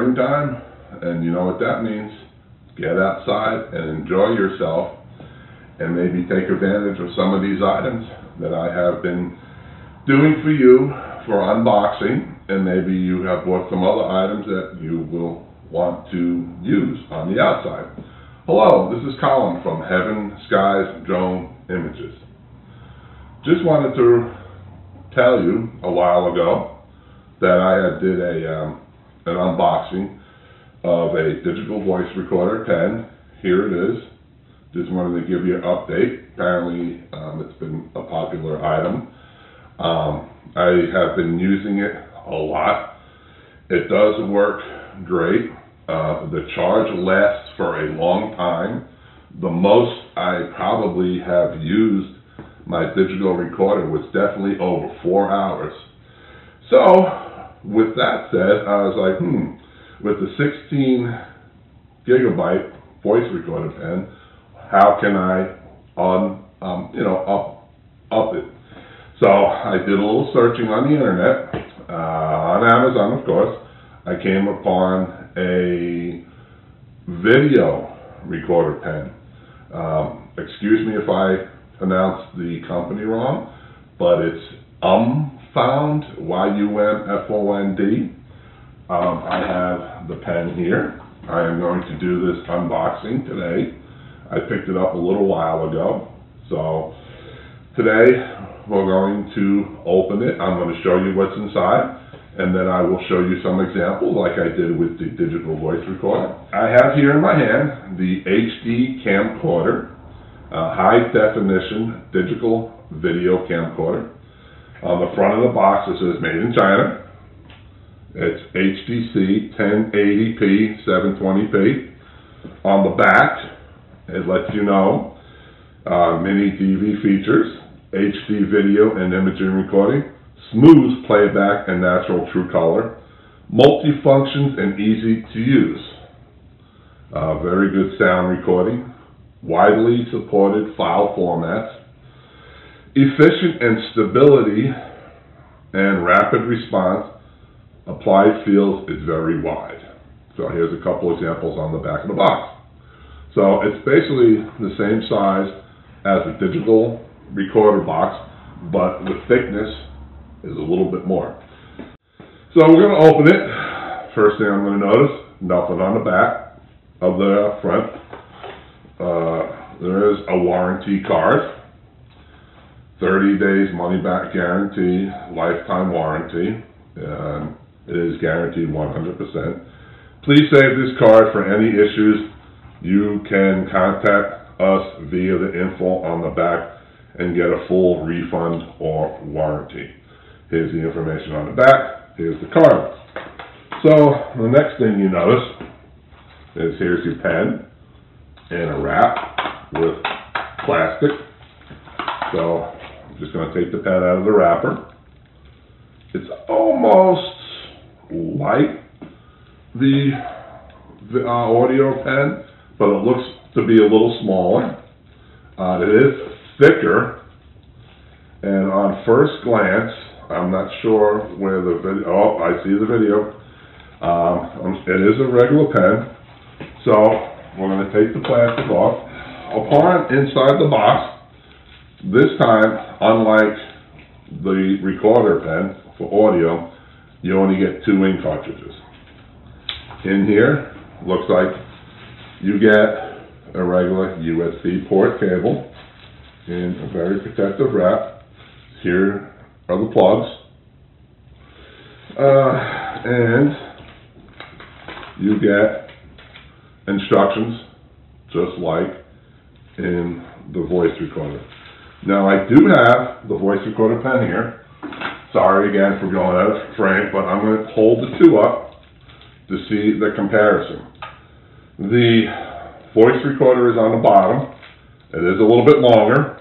springtime, and you know what that means. Get outside and enjoy yourself, and maybe take advantage of some of these items that I have been doing for you for unboxing, and maybe you have bought some other items that you will want to use on the outside. Hello, this is Colin from Heaven Skies Drone Images. Just wanted to tell you a while ago that I had did a um, an unboxing of a digital voice recorder pen. Here it is. Just wanted to give you an update. Apparently, um, it's been a popular item. Um, I have been using it a lot. It does work great. Uh, the charge lasts for a long time. The most I probably have used my digital recorder was definitely over four hours. So, with that said, I was like, hmm, with the 16 gigabyte voice recorder pen, how can I on um, you know up up it? So I did a little searching on the internet, uh, on Amazon, of course. I came upon a video recorder pen. Um, excuse me if I pronounce the company wrong, but it's Umfond, Y-U-M-F-O-N-D. Um, I have the pen here. I am going to do this unboxing today. I picked it up a little while ago. So today we're going to open it. I'm going to show you what's inside and then I will show you some examples like I did with the digital voice recorder. I have here in my hand the HD camcorder, uh, high definition digital video camcorder. On the front of the box it says made in China. It's HDC 1080p 720p. On the back it lets you know uh, mini DV features, HD video and imaging recording, smooth playback and natural true color, multi-functions and easy to use. Uh, very good sound recording, widely supported file formats, efficient and stability and rapid response, applied fields is very wide. So here's a couple examples on the back of the box. So it's basically the same size as a digital recorder box, but the thickness is a little bit more. So we're going to open it. First thing I'm going to notice, nothing on the back of the front. Uh, there is a warranty card. 30 days money back guarantee, lifetime warranty. Uh, it is guaranteed 100%. Please save this card for any issues. You can contact us via the info on the back and get a full refund or warranty. Here's the information on the back. Here's the card. So the next thing you notice is here's your pen in a wrap with plastic. So just going to take the pen out of the wrapper. It's almost like the, the uh, audio pen, but it looks to be a little smaller. Uh, it is thicker, and on first glance, I'm not sure where the video, oh, I see the video. Um, it is a regular pen. So we're going to take the plastic off. Upon inside the box, this time, unlike the recorder pen for audio, you only get two ink cartridges. In here, looks like you get a regular USB port cable in a very protective wrap. Here are the plugs. Uh, and you get instructions just like in the voice recorder. Now I do have the voice recorder pen here. Sorry again for going out of frame, but I'm going to hold the two up to see the comparison. The voice recorder is on the bottom. It is a little bit longer.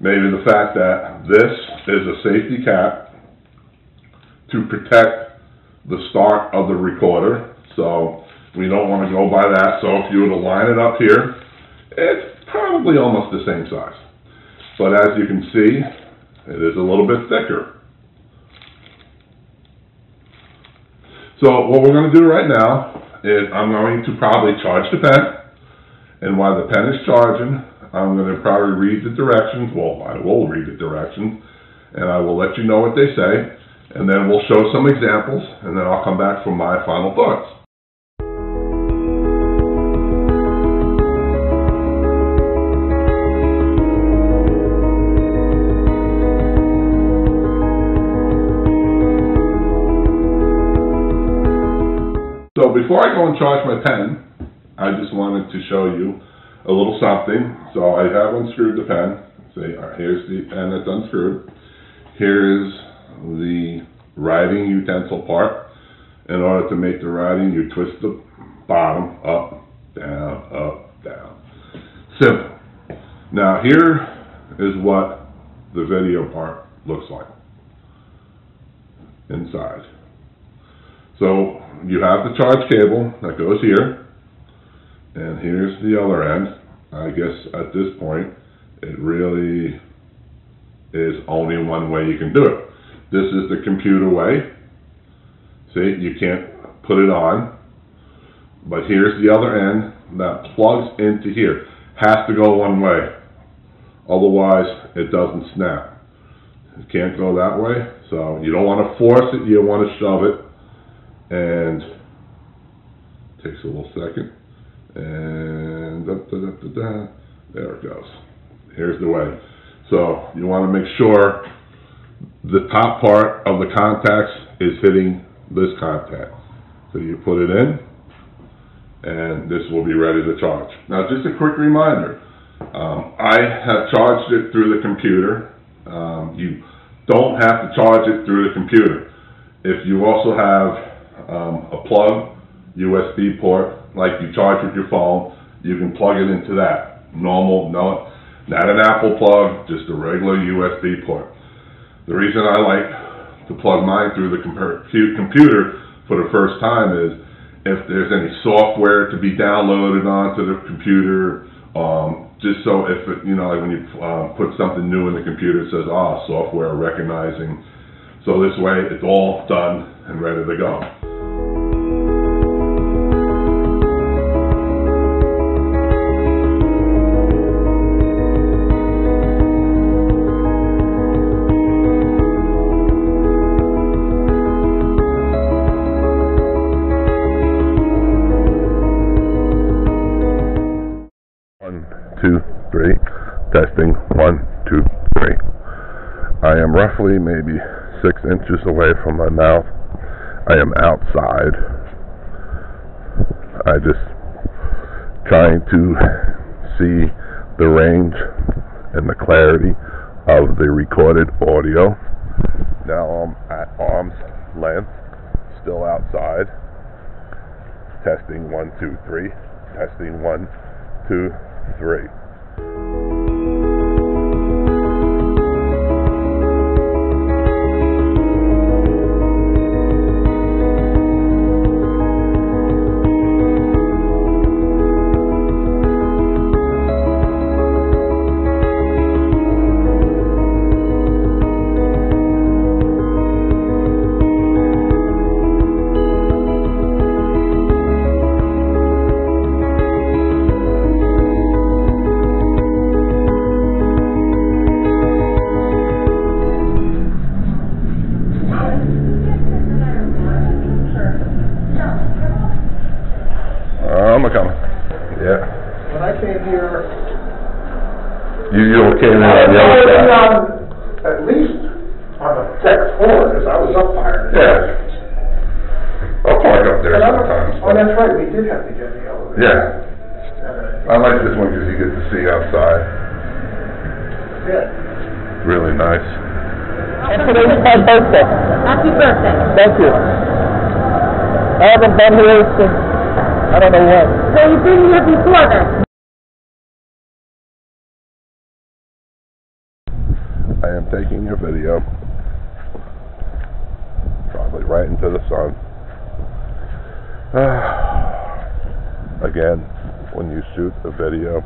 Maybe the fact that this is a safety cap to protect the start of the recorder. So we don't want to go by that. So if you were to line it up here, it's probably almost the same size. But as you can see, It is a little bit thicker. So what we're gonna do right now is I'm going to probably charge the pen. And while the pen is charging, I'm gonna probably read the directions, well, I will read the directions, and I will let you know what they say, and then we'll show some examples, and then I'll come back for my final thoughts. Before I go and charge my pen, I just wanted to show you a little something. So I have unscrewed the pen. See, uh, here's the pen that's unscrewed. Here's the writing utensil part. In order to make the writing, you twist the bottom up, down, up, down. Simple. Now here is what the video part looks like inside. So you have the charge cable that goes here, and here's the other end. I guess at this point, it really is only one way you can do it. This is the computer way. See, you can't put it on. But here's the other end that plugs into here. Has to go one way. Otherwise, it doesn't snap. It can't go that way. So you don't want to force it, you want to shove it and takes a little second. And da, da, da, there it goes. Here's the way. So you want to make sure the top part of the contacts is hitting this contact. So you put it in and this will be ready to charge. Now just a quick reminder. Um, I have charged it through the computer. Um, you don't have to charge it through the computer. If you also have um, a plug, USB port, like you charge with your phone, you can plug it into that. Normal, no, not an Apple plug, just a regular USB port. The reason I like to plug mine through the computer for the first time is if there's any software to be downloaded onto the computer, um, just so if it, you know, like when you uh, put something new in the computer, it says, ah, software recognizing. So this way, it's all done and ready to go. Roughly maybe six inches away from my mouth. I am outside. I just trying to see the range and the clarity of the recorded audio. Now I'm at arm's length, still outside. Testing one, two, three. Testing one, two, three. You, you came in on the other I was side. on, at least on the second floor, because I was up higher. Yeah. I'll park up there And I'm- sometimes. Oh, that's right, we did have to get the elevator. Yeah. Uh, I like this one because you get to see outside. Yeah. Really nice. And today's my birthday. Happy birthday. Thank you. I haven't been here since, I don't know when. So you've been here before then? Am taking a video. Probably right into the sun. Again, when you shoot a video,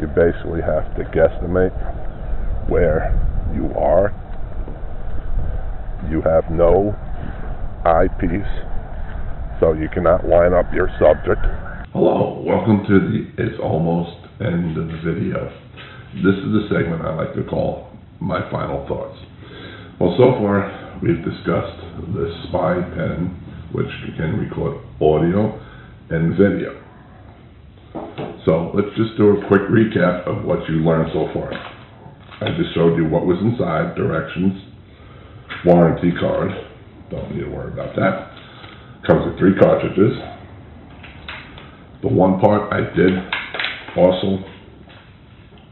you basically have to guesstimate where you are. You have no eyepiece, so you cannot line up your subject. Hello, welcome to the It's Almost End of the Video. This is the segment I like to call My Final Thoughts. Well, so far, we've discussed the Spy Pen, which can record audio and video. So let's just do a quick recap of what you learned so far. I just showed you what was inside, directions, warranty card, don't need to worry about that. Comes with three cartridges. The one part I did also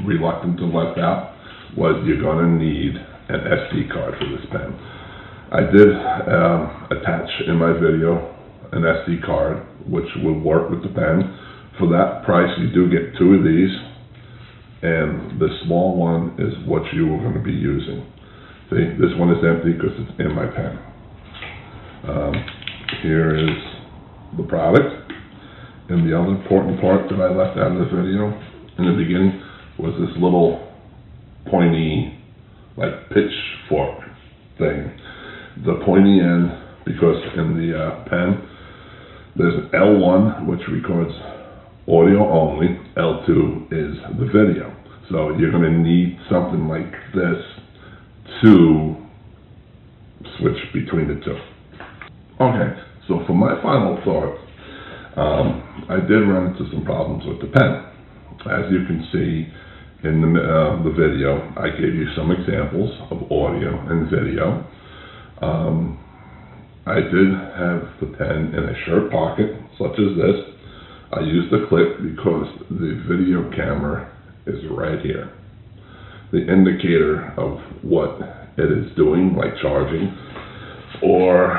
reluctant to let out was you're gonna need an SD card for this pen. I did, um, attach in my video an SD card, which will work with the pen. For that price, you do get two of these, and the small one is what you are gonna be using. See, this one is empty because it's in my pen. Um, here is the product, and the other important part that I left out of the video in the beginning was this little pointy, like pitchfork thing. The pointy end, because in the uh, pen, there's an L1, which records audio only, L2 is the video. So you're gonna need something like this to switch between the two. Okay, so for my final thought, um, I did run into some problems with the pen. As you can see in the, uh, the video, I gave you some examples of audio and video. Um, I did have the pen in a shirt pocket, such as this. I used the clip because the video camera is right here. The indicator of what it is doing, like charging, or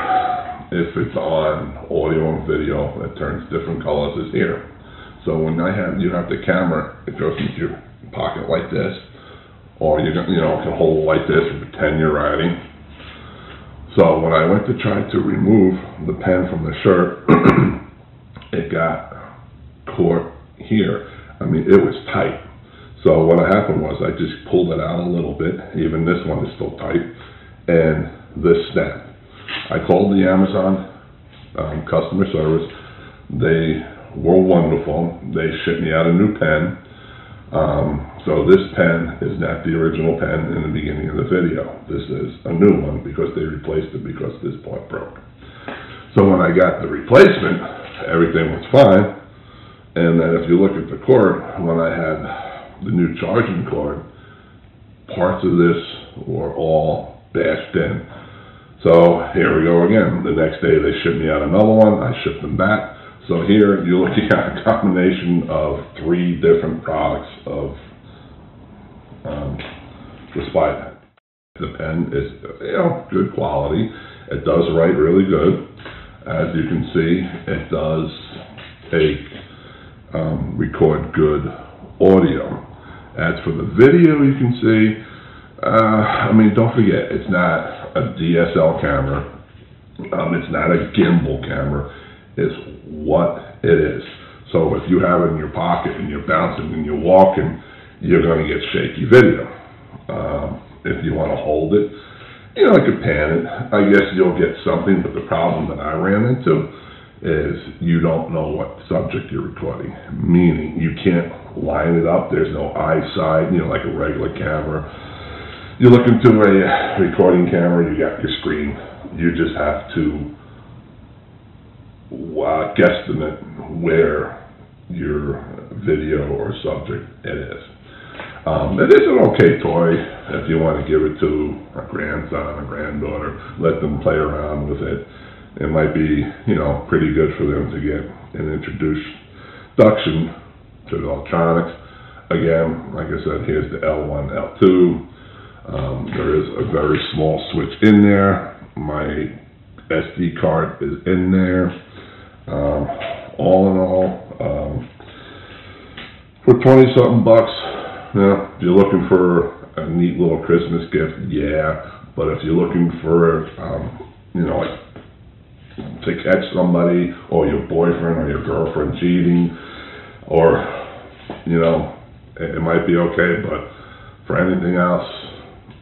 if it's on audio and video it turns different colors is here. So when I have, you have the camera, it goes into pocket like this, or you you know, can hold it like this and pretend you're writing. So when I went to try to remove the pen from the shirt, it got caught here. I mean, it was tight. So what happened was I just pulled it out a little bit, even this one is still tight, and this snapped. I called the Amazon um, customer service. They were wonderful. They shipped me out a new pen. Um, so this pen is not the original pen in the beginning of the video. This is a new one because they replaced it because this part broke. So when I got the replacement, everything was fine. And then if you look at the cord, when I had the new charging cord, parts of this were all bashed in. So here we go again. The next day they shipped me out another one. I shipped them back. So here you're looking at a combination of three different products of um, the spy pen. The pen is, you know, good quality. It does write really good. As you can see, it does take, um, record good audio. As for the video, you can see, uh, I mean, don't forget, it's not a DSL camera. Um, it's not a gimbal camera. It's what it is. So if you have it in your pocket and you're bouncing and you're walking, you're going to get shaky video. Um, if you want to hold it, you know, I could pan it. I guess you'll get something, but the problem that I ran into is you don't know what subject you're recording. Meaning, you can't line it up. There's no eyesight, you know, like a regular camera. You look into a recording camera, you got your screen. You just have to uh, guesstimate where your video or subject it is. Um, it is an okay toy if you want to give it to a grandson, a granddaughter, let them play around with it. It might be, you know, pretty good for them to get an introduction to electronics. Again, like I said, here's the L1, L2. Um, there is a very small switch in there. My SD card is in there. Um, all in all, um, for twenty something bucks, you know, if you're looking for a neat little Christmas gift, yeah. But if you're looking for, um, you know, like to catch somebody or your boyfriend or your girlfriend cheating, or you know, it, it might be okay. But for anything else,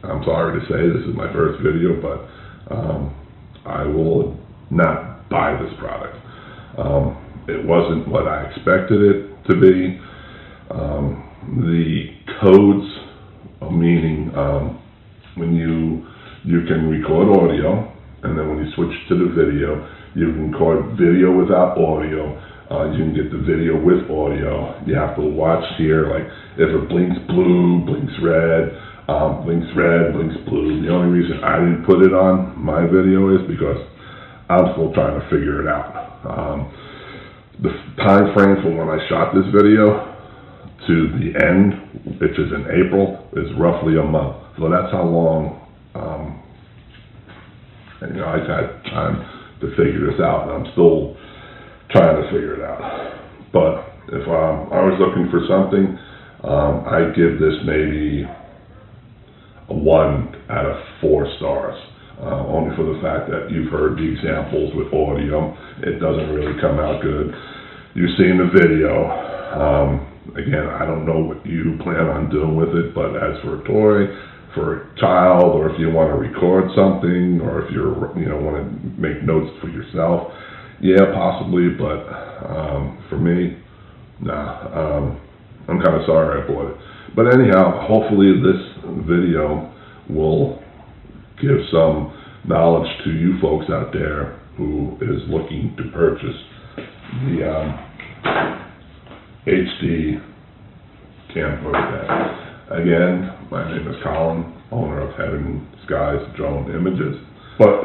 I'm sorry to say, this is my first video, but, um, I will not buy this product. Um, it wasn't what I expected it to be. Um, the codes, meaning, um, when you, you can record audio, and then when you switch to the video, you can record video without audio, uh, you can get the video with audio. You have to watch here, like, if it blinks blue, blinks red, um, blinks red, blinks blue. The only reason I didn't put it on my video is because I'm still trying to figure it out. Um, the time frame from when I shot this video to the end, which is in April, is roughly a month. So that's how long, um, and, you know, I've had time to figure this out, and I'm still trying to figure it out. But if, um, I was looking for something, um, I'd give this maybe a one out of four stars. Uh, only for the fact that you've heard the examples with audio, it doesn't really come out good. You've seen the video, um, again, I don't know what you plan on doing with it, but as for a toy, for a child, or if you wanna record something, or if you're, you know, wanna make notes for yourself, yeah, possibly, but, um, for me, nah, um, I'm kinda sorry I bought it. But anyhow, hopefully this video will give some knowledge to you folks out there who is looking to purchase the, um, HD camcorder. Again, my name is Colin, owner of Heaven Skies Drone Images. But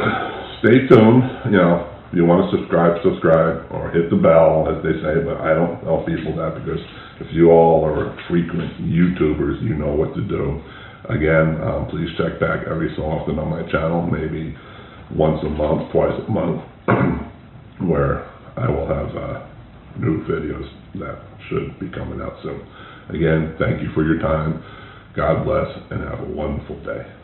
stay tuned, you know, if you wanna subscribe, subscribe, or hit the bell, as they say, but I don't tell people that because if you all are frequent YouTubers, you know what to do. Again, um, please check back every so often on my channel, maybe once a month, twice a month, where I will have, uh, new videos that should be coming out soon. Again, thank you for your time. God bless and have a wonderful day.